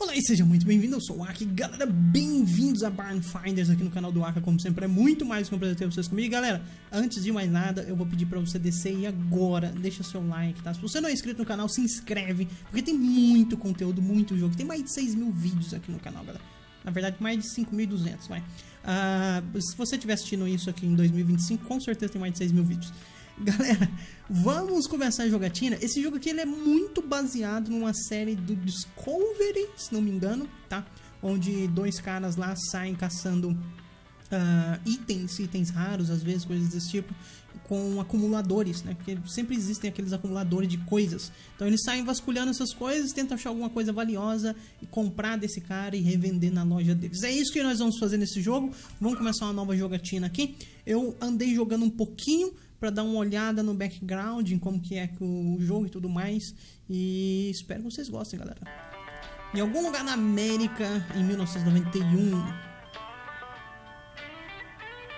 Olá e seja muito bem-vindo, eu sou o Aki. Galera, bem-vindos a Barn Finders aqui no canal do Aka, como sempre, é muito mais que um prazer ter vocês comigo. Galera, antes de mais nada, eu vou pedir pra você descer aí agora, deixa seu like, tá? Se você não é inscrito no canal, se inscreve, porque tem muito conteúdo, muito jogo. Tem mais de 6 mil vídeos aqui no canal, galera. Na verdade, mais de 5.200, vai. Uh, se você estiver assistindo isso aqui em 2025, com certeza tem mais de 6 mil vídeos. Galera, vamos começar a jogatina. Esse jogo aqui ele é muito baseado numa série do Discovery, se não me engano, tá? Onde dois caras lá saem caçando uh, itens, itens raros, às vezes, coisas desse tipo, com acumuladores, né? Porque sempre existem aqueles acumuladores de coisas. Então eles saem vasculhando essas coisas, tentam achar alguma coisa valiosa e comprar desse cara e revender na loja deles. É isso que nós vamos fazer nesse jogo. Vamos começar uma nova jogatina aqui. Eu andei jogando um pouquinho para dar uma olhada no background, em como que é o jogo e tudo mais. E espero que vocês gostem, galera. Em algum lugar na América, em 1991.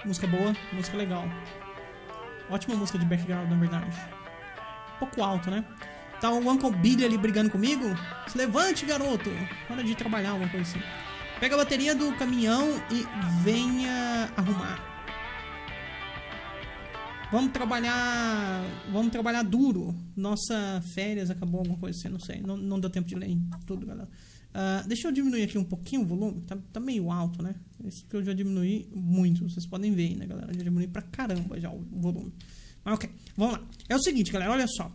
Música boa, música legal. Ótima música de background, na verdade. Um pouco alto, né? Tá o Uncle Billy ali brigando comigo? Se levante, garoto! Hora de trabalhar, alguma coisa assim. Pega a bateria do caminhão e venha arrumar. Vamos trabalhar. Vamos trabalhar duro. Nossa férias acabou alguma coisa assim, não sei. Não, não deu tempo de ler tudo, galera. Uh, deixa eu diminuir aqui um pouquinho o volume. Tá, tá meio alto, né? Esse que eu já diminui muito. Vocês podem ver aí, né, galera? Eu já diminui pra caramba já o volume. Mas ok, vamos lá. É o seguinte, galera, olha só.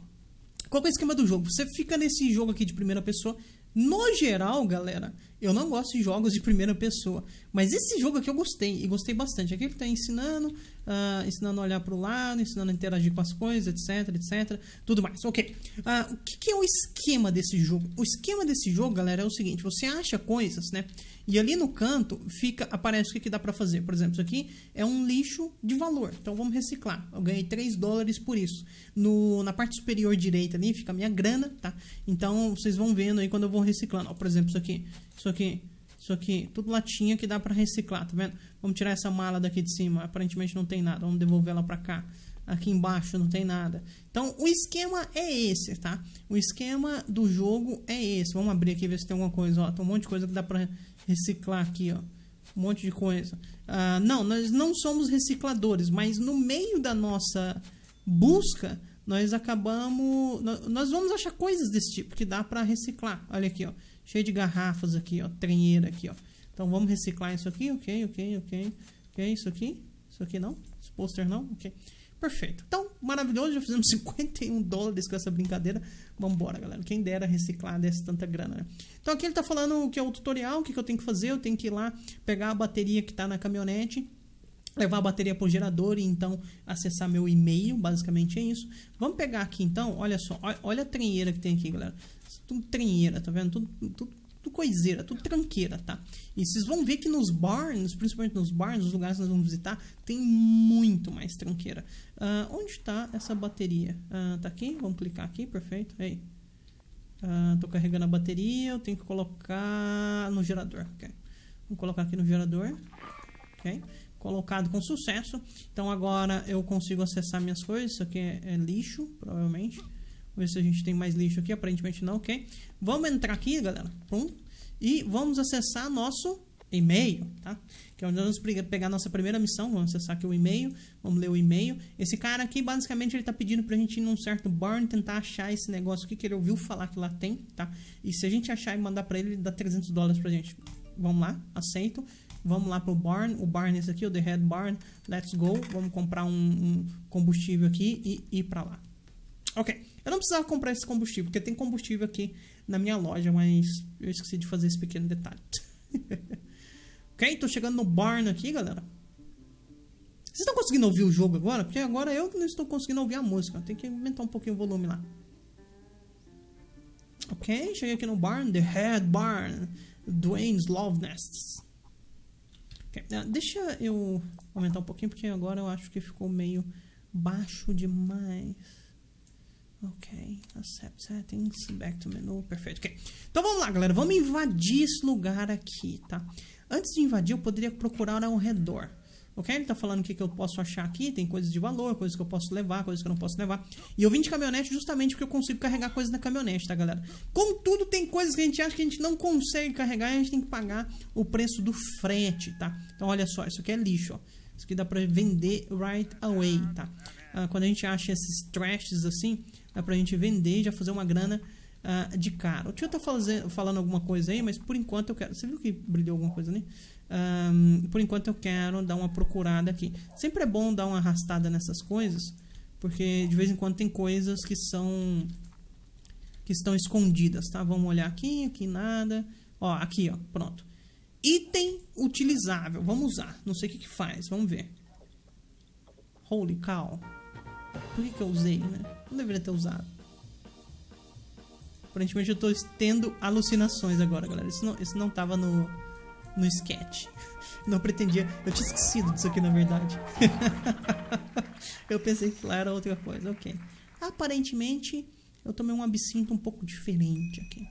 Qual é o esquema do jogo? Você fica nesse jogo aqui de primeira pessoa no geral, galera, eu não gosto de jogos de primeira pessoa. Mas esse jogo aqui eu gostei, e gostei bastante. Aqui ele está ensinando, uh, ensinando a olhar para o lado, ensinando a interagir com as coisas, etc, etc, tudo mais. Ok. Uh, o que, que, é o esquema desse jogo? O esquema desse jogo, galera, é o seguinte. Você acha coisas, né? E ali no canto fica aparece o que, que dá para fazer. Por exemplo, isso aqui é um lixo de valor. Então vamos reciclar. Eu ganhei 3 dólares por isso. No, na parte superior direita ali fica a minha grana, tá? Então vocês vão vendo aí quando eu vou reciclando. Ó, por exemplo, isso aqui. Isso aqui. Isso aqui, tudo latinha que dá para reciclar, tá vendo? Vamos tirar essa mala daqui de cima, aparentemente não tem nada, vamos devolver ela para cá. Aqui embaixo não tem nada. Então, o esquema é esse, tá? O esquema do jogo é esse. Vamos abrir aqui ver se tem alguma coisa, ó. Tem um monte de coisa que dá para reciclar aqui, ó. Um monte de coisa. Uh, não, nós não somos recicladores, mas no meio da nossa busca, nós acabamos. Nós vamos achar coisas desse tipo que dá para reciclar. Olha aqui, ó. Cheio de garrafas aqui, ó. Trenheira aqui, ó. Então vamos reciclar isso aqui, ok, ok, ok. Ok, isso aqui. Isso aqui não? Esse pôster não? Ok. Perfeito. Então, maravilhoso. Já fizemos 51 dólares com essa brincadeira. Vambora, galera. Quem dera reciclar dessa tanta grana, né? Então, aqui ele tá falando que é o tutorial. O que, que eu tenho que fazer? Eu tenho que ir lá pegar a bateria que tá na caminhonete levar a bateria para o gerador e então acessar meu e-mail, basicamente é isso. Vamos pegar aqui então, olha só, olha a trenheira que tem aqui, galera. Tudo trenheira, tá vendo? Tudo, tudo, tudo coiseira, tudo tranqueira, tá? E vocês vão ver que nos barns, principalmente nos barns, nos lugares que nós vamos visitar, tem muito mais tranqueira. Uh, onde está essa bateria? Uh, tá aqui? Vamos clicar aqui, perfeito. Aí. Uh, tô carregando a bateria, eu tenho que colocar no gerador. Okay. Vamos colocar aqui no gerador. Ok. Colocado com sucesso. Então agora eu consigo acessar minhas coisas. Isso aqui é, é lixo, provavelmente. Vamos ver se a gente tem mais lixo aqui. Aparentemente não, ok? Vamos entrar aqui, galera. Pum. E vamos acessar nosso e-mail, tá? Que é onde nós vamos pegar nossa primeira missão. Vamos acessar aqui o e-mail. Vamos ler o e-mail. Esse cara aqui, basicamente, ele tá pedindo pra gente ir num certo barn, tentar achar esse negócio aqui que ele ouviu falar que lá tem, tá? E se a gente achar e mandar pra ele, ele dá 300 dólares pra gente. Vamos lá, aceito. Vamos lá pro barn. O barn é esse aqui, o The Head Barn. Let's go. Vamos comprar um, um combustível aqui e ir pra lá. Ok. Eu não precisava comprar esse combustível, porque tem combustível aqui na minha loja, mas eu esqueci de fazer esse pequeno detalhe. ok? Tô chegando no barn aqui, galera. Vocês estão conseguindo ouvir o jogo agora? Porque agora eu não estou conseguindo ouvir a música. Tem que aumentar um pouquinho o volume lá. Ok, cheguei aqui no barn. The Head Barn. Dwayne's Love Nests. Okay. Uh, deixa eu aumentar um pouquinho, porque agora eu acho que ficou meio baixo demais. Ok, accept settings, back to menu, perfeito, ok. Então vamos lá, galera, vamos invadir esse lugar aqui, tá? Antes de invadir, eu poderia procurar ao redor. Ok? Ele está falando o que, que eu posso achar aqui. Tem coisas de valor, coisas que eu posso levar, coisas que eu não posso levar. E eu vim de caminhonete justamente porque eu consigo carregar coisas na caminhonete, tá, galera? Contudo, tem coisas que a gente acha que a gente não consegue carregar e a gente tem que pagar o preço do frete, tá? Então, olha só, isso aqui é lixo, ó. Isso aqui dá pra vender right away, tá? Ah, quando a gente acha esses trashes assim, dá pra gente vender e já fazer uma grana uh, de cara. O tio tá fazendo, falando alguma coisa aí, mas por enquanto eu quero. Você viu que brilhou alguma coisa ali? Um, por enquanto eu quero dar uma procurada aqui. Sempre é bom dar uma arrastada nessas coisas, porque de vez em quando tem coisas que são que estão escondidas, tá? Vamos olhar aqui, aqui nada. Ó, aqui, ó, pronto. Item utilizável, vamos usar. Não sei o que que faz, vamos ver. Holy cow. Por que, que eu usei, né? Não deveria ter usado. Aparentemente eu tô tendo alucinações agora, galera. Isso não, isso não tava no, no sketch. Não pretendia. Eu tinha esquecido disso aqui, na verdade. eu pensei que lá era outra coisa. Ok. Aparentemente, eu tomei um absinto um pouco diferente aqui.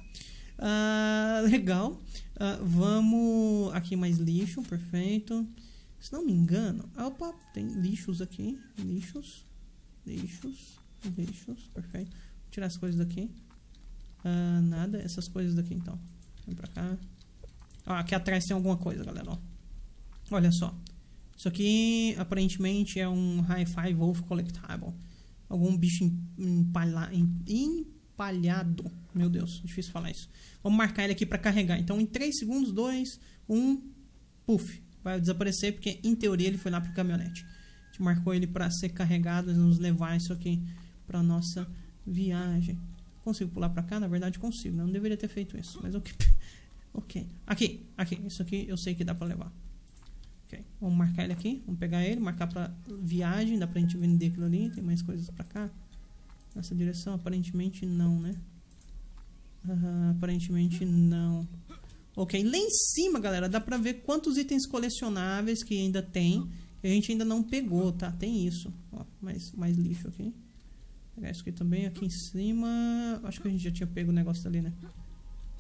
Uh, legal. Uh, vamos. Aqui mais lixo, perfeito. Se não me engano. Opa, tem lixos aqui. Lixos. Lixos. Lixos, perfeito. Vou tirar as coisas daqui. Uh, nada, essas coisas daqui então. Vem pra cá. Ó, aqui atrás tem alguma coisa, galera. Ó. Olha só. Isso aqui aparentemente é um Hi-Fi Wolf Collectible. Algum bicho empalha, empalhado. Meu Deus, difícil falar isso. Vamos marcar ele aqui para carregar. Então, em 3 segundos, 2, 1, puff. Vai desaparecer porque, em teoria, ele foi lá pro caminhonete. A gente marcou ele para ser carregado e nos levar isso aqui para nossa viagem. Consigo pular pra cá? Na verdade consigo, né? Não deveria ter feito isso, mas ok. ok. Aqui, aqui. Isso aqui eu sei que dá pra levar. Ok. Vamos marcar ele aqui. Vamos pegar ele, marcar pra viagem. Dá pra gente vender aquilo ali. Tem mais coisas pra cá. Nessa direção, aparentemente não, né? Uh, aparentemente não. Ok, lá em cima, galera, dá pra ver quantos itens colecionáveis que ainda tem. Que a gente ainda não pegou, tá? Tem isso. Ó, mais, mais lixo aqui. Pegar isso aqui também, aqui em cima. Acho que a gente já tinha pego o negócio ali, né?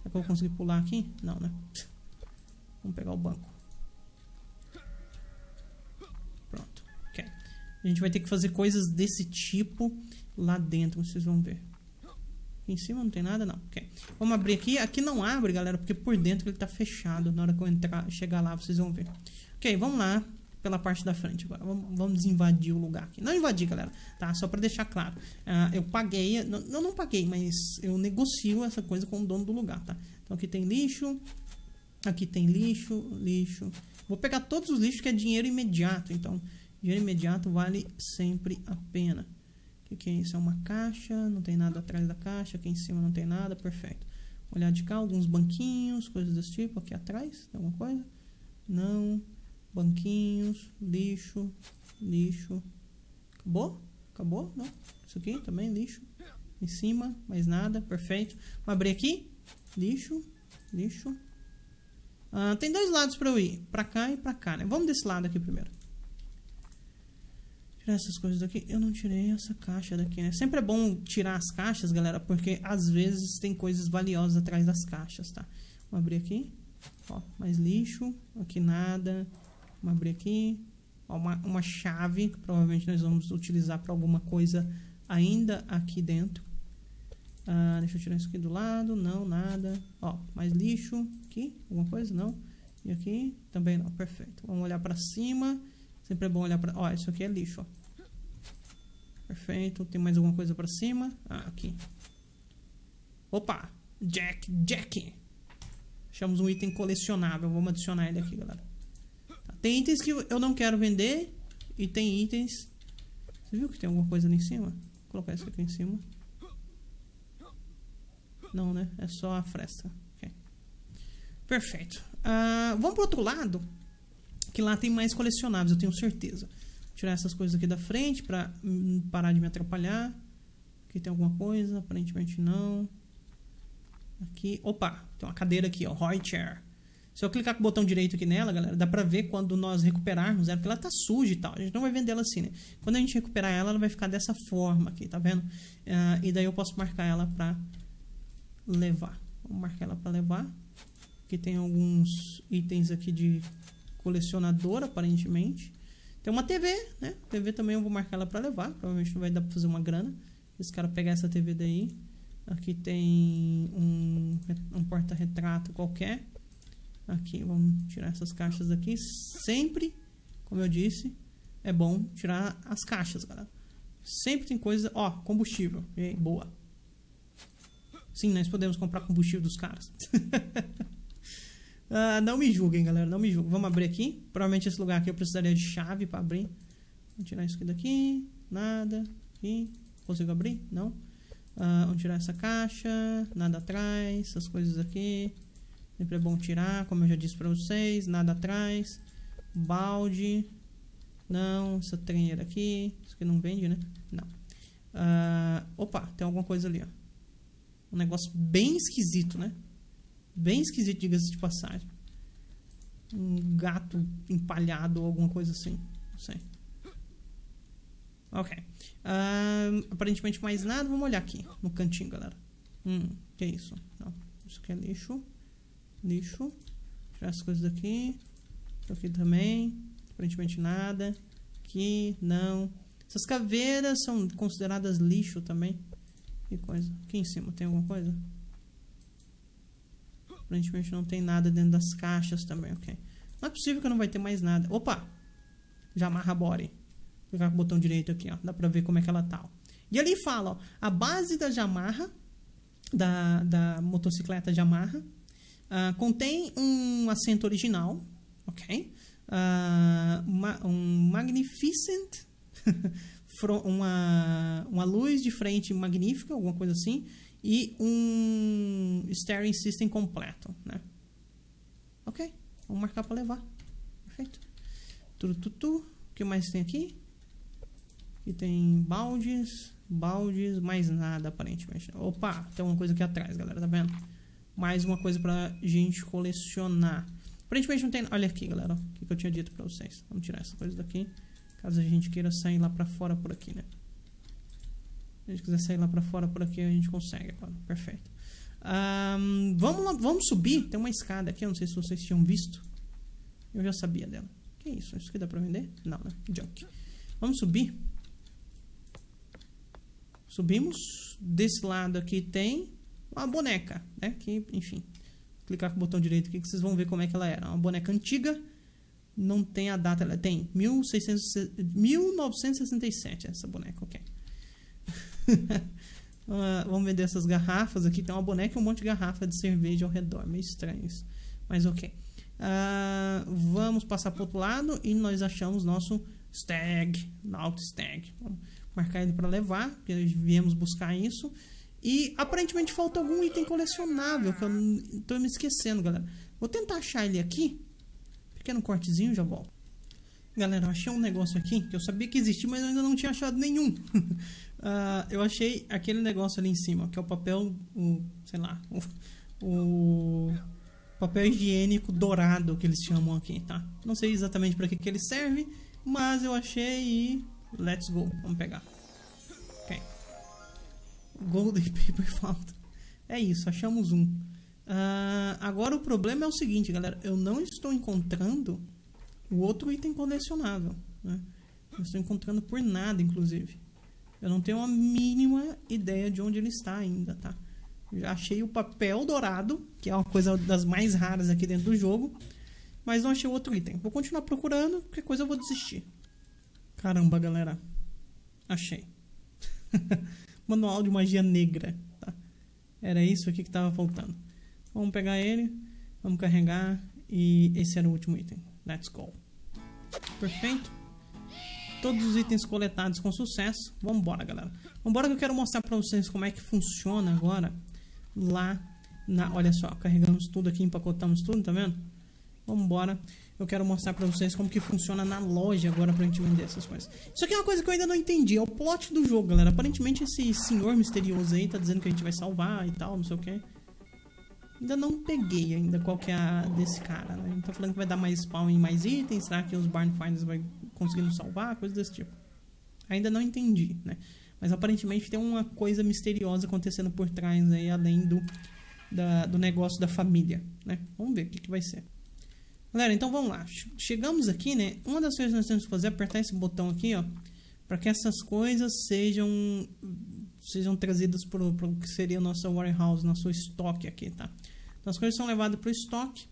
Será que eu vou conseguir pular aqui? Não, né? Vamos pegar o banco. Pronto. Ok. A gente vai ter que fazer coisas desse tipo lá dentro, vocês vão ver. Aqui em cima não tem nada, não. Ok. Vamos abrir aqui. Aqui não abre, galera, porque por dentro ele tá fechado. Na hora que eu entrar, chegar lá, vocês vão ver. Ok, vamos lá pela parte da frente agora. Vamos, vamos invadir o lugar aqui. Não invadir, galera, tá? Só para deixar claro. Uh, eu paguei, não, eu não paguei, mas eu negocio essa coisa com o dono do lugar, tá? Então aqui tem lixo, aqui tem lixo, lixo. Vou pegar todos os lixos que é dinheiro imediato, então dinheiro imediato vale sempre a pena. O que, que é isso? É uma caixa, não tem nada atrás da caixa, aqui em cima não tem nada, perfeito. Olhar de cá, alguns banquinhos, coisas desse tipo. Aqui atrás, tem alguma coisa? Não banquinhos, lixo, lixo. Acabou? Acabou? Não? Isso aqui também, lixo. Em cima, mais nada, perfeito. Vamos abrir aqui. Lixo, lixo. Ah, tem dois lados para eu ir, para cá e para cá, né? Vamos desse lado aqui primeiro. Tirar essas coisas daqui. Eu não tirei essa caixa daqui, né? Sempre é bom tirar as caixas, galera, porque às vezes tem coisas valiosas atrás das caixas, tá? Vamos abrir aqui. Ó, mais lixo. Aqui nada. Vamos abrir aqui. uma, uma chave que provavelmente nós vamos utilizar para alguma coisa ainda aqui dentro. Ah, deixa eu tirar isso aqui do lado. Não, nada. Ó, mais lixo. Aqui, alguma coisa? Não. E aqui? Também não. Perfeito. Vamos olhar para cima. Sempre é bom olhar para... Ó, isso aqui é lixo, ó. Perfeito. Tem mais alguma coisa para cima? Ah, aqui. Opa! Jack, Jack! Achamos um item colecionável. Vamos adicionar ele aqui, galera. Tem itens que eu não quero vender e tem itens... Você viu que tem alguma coisa ali em cima? Vou colocar isso aqui em cima. Não, né? É só a fresta. Okay. Perfeito. Uh, vamos pro outro lado. Que lá tem mais colecionáveis, eu tenho certeza. Vou tirar essas coisas aqui da frente para parar de me atrapalhar. Aqui tem alguma coisa? Aparentemente não. Aqui. Opa! Tem uma cadeira aqui, ó. Roy Chair. Se eu clicar com o botão direito aqui nela, galera, dá pra ver quando nós recuperarmos ela, porque ela tá suja e tal. A gente não vai vender ela assim, né? Quando a gente recuperar ela, ela vai ficar dessa forma aqui, tá vendo? Uh, e daí eu posso marcar ela pra levar. Vou marcar ela pra levar. Aqui tem alguns itens aqui de colecionador, aparentemente. Tem uma TV, né? TV também eu vou marcar ela pra levar. Provavelmente não vai dar pra fazer uma grana. Esse cara pegar essa TV daí. Aqui tem um, um porta-retrato qualquer. Aqui, vamos tirar essas caixas aqui. Sempre, como eu disse, é bom tirar as caixas, galera. Sempre tem coisa... Ó, combustível. E boa. Sim, nós podemos comprar combustível dos caras. uh, não me julguem, galera. Não me julguem. Vamos abrir aqui. Provavelmente esse lugar aqui eu precisaria de chave para abrir. Vou tirar isso aqui daqui. Nada. Aqui. Consigo abrir? Não. Uh, vamos tirar essa caixa. Nada atrás. Essas coisas aqui. Sempre é bom tirar, como eu já disse para vocês. Nada atrás. Balde. Não. Essa treina aqui. Isso aqui não vende, né? Não. Uh, opa, tem alguma coisa ali, ó. Um negócio bem esquisito, né? Bem esquisito, diga-se de passagem. Um gato empalhado ou alguma coisa assim. Não sei. Ok. Uh, aparentemente mais nada. Vamos olhar aqui no cantinho, galera. Hum, que isso? Não. Isso aqui é lixo. Lixo. Tirar as coisas daqui. Aqui também. Aparentemente nada. Aqui, não. Essas caveiras são consideradas lixo também. Que coisa. Aqui em cima tem alguma coisa? Aparentemente não tem nada dentro das caixas também, ok. Não é possível que não vai ter mais nada. Opa! Já amarra a body. Vou clicar com o botão direito aqui, ó. Dá pra ver como é que ela tá, ó. E ali fala, ó. A base da Yamaha, da, da motocicleta Yamaha, uh, contém um assento original, ok? Uh, uma, um Magnificent uma, uma luz de frente magnífica, alguma coisa assim, e um steering system completo, né? Ok, vamos marcar para levar. Perfeito. Tudo. O que mais tem aqui? E tem baldes, baldes, mais nada aparentemente. Opa, tem uma coisa aqui atrás, galera, tá vendo? Mais uma coisa pra gente colecionar. Aparentemente não tem... Olha aqui, galera, o que eu tinha dito pra vocês. Vamos tirar essa coisa daqui. Caso a gente queira sair lá pra fora por aqui, né? Se a gente quiser sair lá pra fora por aqui, a gente consegue agora. Perfeito. Um, vamos, lá, vamos subir. Tem uma escada aqui, eu não sei se vocês tinham visto. Eu já sabia dela. Que isso? Isso aqui dá pra vender? Não, né? Junk. Vamos subir. Subimos. Desse lado aqui tem uma boneca, né? Que, enfim. Clicar com o botão direito aqui que vocês vão ver como é que ela era. Uma boneca antiga não tem a data, ela tem 1600, 1967 essa boneca, ok. vamos vender essas garrafas aqui. Tem uma boneca e um monte de garrafa de cerveja ao redor. Meio estranho isso. Mas ok. Uh, vamos passar para outro lado e nós achamos nosso stag, Naut stag. Vamos marcar ele para levar, porque nós viemos buscar isso. E aparentemente falta algum item colecionável que eu estou me esquecendo, galera. Vou tentar achar ele aqui pequeno cortezinho já volto. Galera, eu achei um negócio aqui que eu sabia que existia, mas eu ainda não tinha achado nenhum. uh, eu achei aquele negócio ali em cima, que é o papel, o, sei lá, o, o papel higiênico dourado que eles chamam aqui, tá? Não sei exatamente para que, que ele serve, mas eu achei e let's go. Vamos pegar. Ok. Gold paper falta. É isso, achamos um. Uh, agora o problema é o seguinte, galera. Eu não estou encontrando o outro item colecionável. Né? Não estou encontrando por nada, inclusive. Eu não tenho a mínima ideia de onde ele está ainda, tá? Já achei o papel dourado, que é uma coisa das mais raras aqui dentro do jogo. Mas não achei outro item. Vou continuar procurando, qualquer coisa eu vou desistir. Caramba, galera. Achei. Manual de magia negra. Tá? Era isso aqui que estava faltando. Vamos pegar ele, vamos carregar e esse era o último item. Let's go. Perfeito. Todos os itens coletados com sucesso. Vamos embora, galera. Vamos embora que eu quero mostrar para vocês como é que funciona agora lá na... Olha só, carregamos tudo aqui, empacotamos tudo, tá vendo? Vamos embora. Eu quero mostrar para vocês como que funciona na loja agora pra gente vender essas coisas. Isso aqui é uma coisa que eu ainda não entendi. É o plot do jogo, galera. Aparentemente esse senhor misterioso aí tá dizendo que a gente vai salvar e tal, não sei o que. Ainda não peguei ainda qual que é a desse cara, né? Tá falando que vai dar mais spawn em mais itens, será que os Barn Finders vai conseguir nos salvar? Coisa desse tipo. Ainda não entendi, né? Mas aparentemente tem uma coisa misteriosa acontecendo por trás aí, além do, da, do negócio da família, né? Vamos ver o que, que vai ser. Galera, então vamos lá. Chegamos aqui, né? Uma das coisas que nós temos que fazer é apertar esse botão aqui, ó. Para que essas coisas sejam sejam trazidas para o que seria a nossa warehouse, nosso estoque aqui, tá? Então as coisas são levadas para o estoque.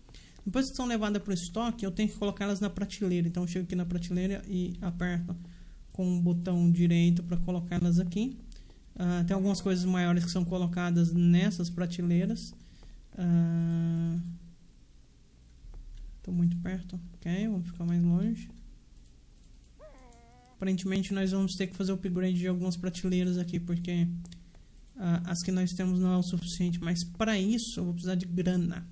Depois que são levadas para o estoque, eu tenho que colocá-las na prateleira. Então eu chego aqui na prateleira e aperto com o botão direito para colocá-las aqui. Uh, tem algumas coisas maiores que são colocadas nessas prateleiras. Uh, Tô muito perto. Ok, vamos ficar mais longe. Aparentemente nós vamos ter que fazer o upgrade de algumas prateleiras aqui, porque uh, as que nós temos não é o suficiente. Mas para isso eu vou precisar de grana.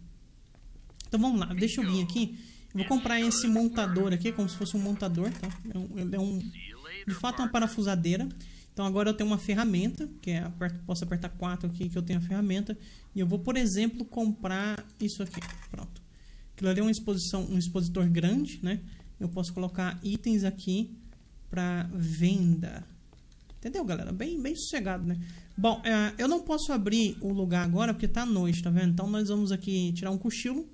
Então vamos lá, deixa eu vir aqui. Eu vou comprar esse montador aqui, como se fosse um montador, tá? É ele é um, de fato é uma parafusadeira. Então agora eu tenho uma ferramenta, que é aperto, posso apertar 4 aqui que eu tenho a ferramenta. E eu vou, por exemplo, comprar isso aqui. Pronto. Aquilo ali é uma exposição, um expositor grande, né? Eu posso colocar itens aqui para venda. Entendeu, galera? Bem, bem sossegado, né? Bom, é, eu não posso abrir o lugar agora porque tá noite, tá vendo? Então nós vamos aqui tirar um cochilo.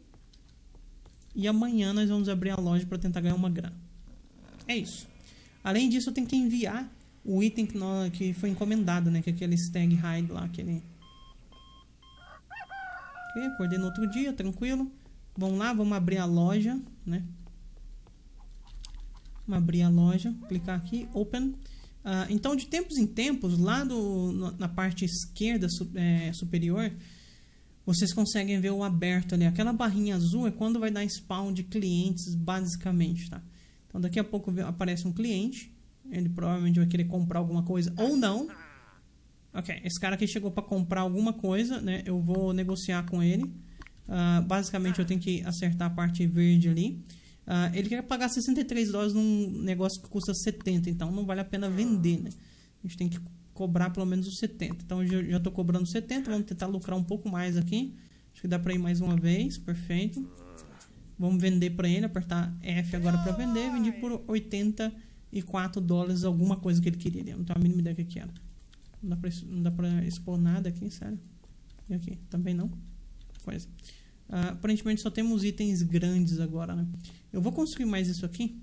E amanhã nós vamos abrir a loja para tentar ganhar uma grana. É isso. Além disso, eu tenho que enviar o item que, nós, que foi encomendado, né? Que é aquele stag hide lá, aquele... Ok, acordei no outro dia, tranquilo. Vamos lá, vamos abrir a loja, né? Vamos abrir a loja, clicar aqui, Open. Uh, então, de tempos em tempos, lá do, na parte esquerda é, superior, vocês conseguem ver o aberto ali. Aquela barrinha azul é quando vai dar spawn de clientes, basicamente, tá? Então, daqui a pouco aparece um cliente. Ele provavelmente vai querer comprar alguma coisa ou não. Ok, esse cara aqui chegou para comprar alguma coisa, né? Eu vou negociar com ele. Uh, basicamente, eu tenho que acertar a parte verde ali. Uh, ele quer pagar 63 dólares num negócio que custa 70, então não vale a pena vender, né? A gente tem que cobrar pelo menos os 70. Então, eu já estou cobrando 70, vamos tentar lucrar um pouco mais aqui. Acho que dá para ir mais uma vez, perfeito. Vamos vender para ele, apertar F agora para vender. Vendi por 84 dólares alguma coisa que ele queria. Não tenho a mínima ideia do que era. Não dá para expor nada aqui, sério. E aqui, também não. Coisa. Uh, aparentemente só temos itens grandes agora, né? Eu vou construir mais isso aqui.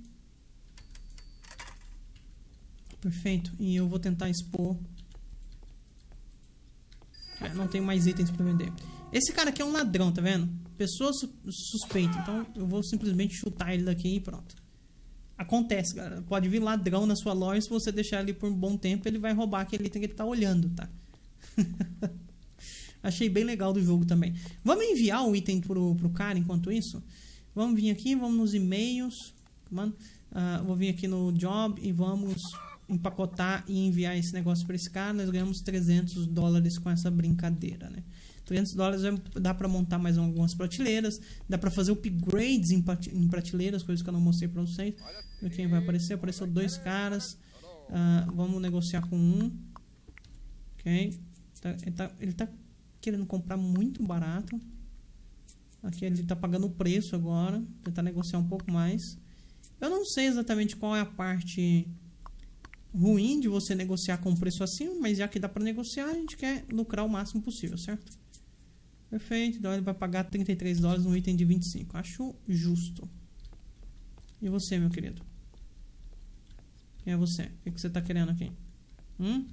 Perfeito. E eu vou tentar expor. É, não tem mais itens para vender. Esse cara aqui é um ladrão, tá vendo? Pessoa su suspeita. Então eu vou simplesmente chutar ele daqui e pronto. Acontece, galera. Pode vir ladrão na sua loja. Se você deixar ele por um bom tempo, ele vai roubar aquele item que ele tá olhando, tá? Achei bem legal do jogo também. Vamos enviar o item pro, pro cara enquanto isso? Vamos vir aqui, vamos nos e-mails. Uh, vou vir aqui no job e vamos empacotar e enviar esse negócio para esse cara. Nós ganhamos 300 dólares com essa brincadeira, né? 300 dólares é, dá para montar mais algumas prateleiras, dá para fazer upgrades em, em, prateleiras, coisas que eu não mostrei para vocês. Quem vai aparecer? Apareceu dois caras. Uh, vamos negociar com um. Ok. Tá, ele, tá, ele tá querendo comprar muito barato. Aqui ele está pagando o preço agora. Tentar negociar um pouco mais. Eu não sei exatamente qual é a parte ruim de você negociar com um preço assim, mas já que dá para negociar, a gente quer lucrar o máximo possível, certo? Perfeito, então ele vai pagar 33 dólares no item de 25. Acho justo. E você, meu querido? Quem é você? O que, você está querendo aqui? Hum?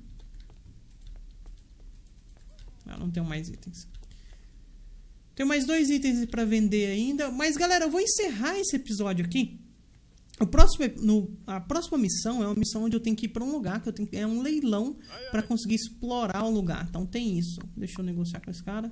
Ah, não tenho mais itens. Tenho mais dois itens para vender ainda. Mas, galera, eu vou encerrar esse episódio aqui. O próximo, no, a próxima missão é uma missão onde eu tenho que ir para um lugar que eu tenho é um leilão para conseguir explorar o lugar. Então tem isso. Deixa eu negociar com esse cara.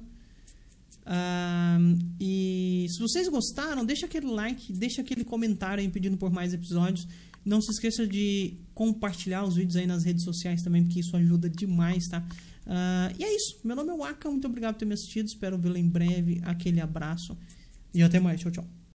e se vocês gostaram, deixa aquele like, deixa aquele comentário aí pedindo por mais episódios. Não se esqueça de compartilhar os vídeos aí nas redes sociais também, porque isso ajuda demais, tá? Uh, e é isso. Meu nome é Waka. Muito obrigado por ter me assistido. Espero vê-lo em breve. Aquele abraço. E até mais. Tchau, tchau.